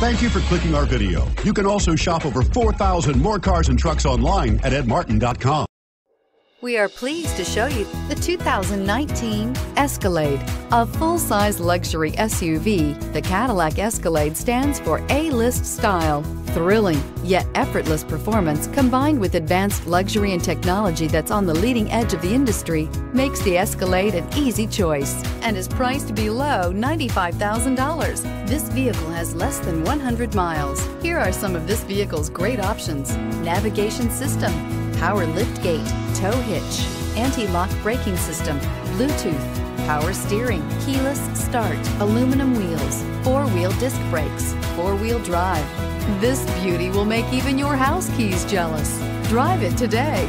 Thank you for clicking our video. You can also shop over 4,000 more cars and trucks online at edmartin.com. We are pleased to show you the 2019 Escalade. A full-size luxury SUV, the Cadillac Escalade stands for A-list style, thrilling yet effortless performance combined with advanced luxury and technology that's on the leading edge of the industry makes the Escalade an easy choice and is priced below $95,000. This vehicle has less than 100 miles. Here are some of this vehicle's great options. Navigation system, power lift gate, tow hitch, anti-lock braking system, Bluetooth, power steering, keyless start, aluminum wheels, four-wheel disc brakes, four-wheel drive. This beauty will make even your house keys jealous. Drive it today.